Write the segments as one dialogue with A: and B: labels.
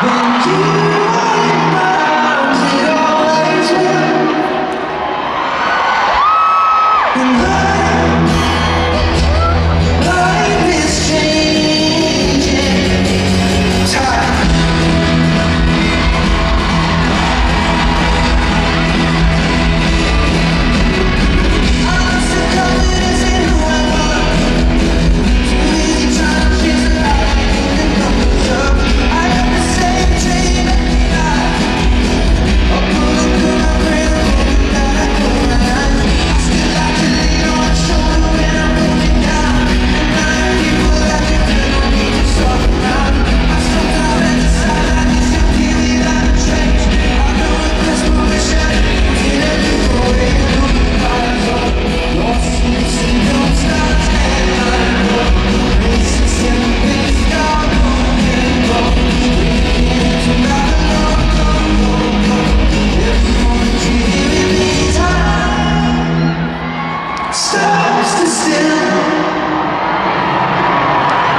A: Believe.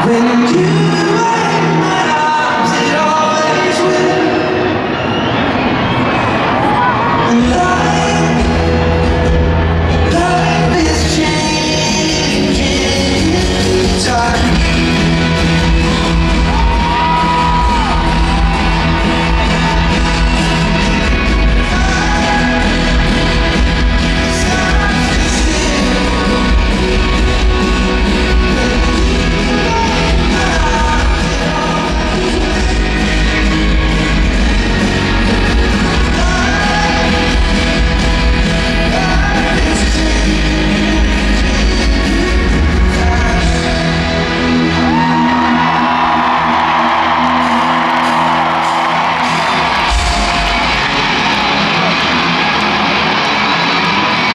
A: happened to